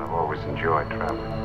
I've always enjoyed traveling.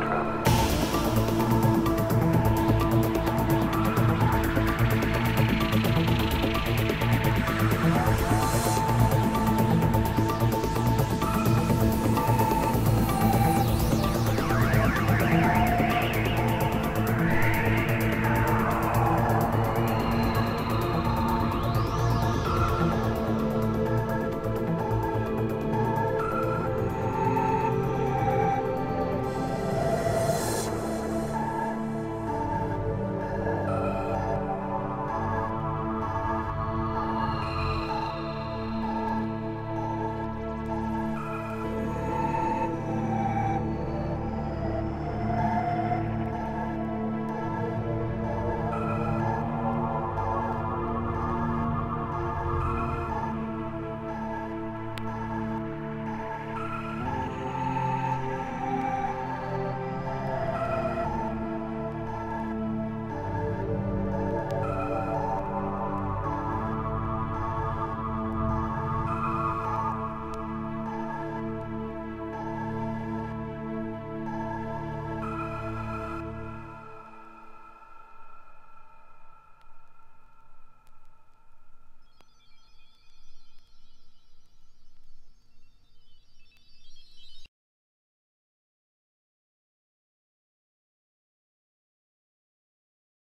Alcatraz.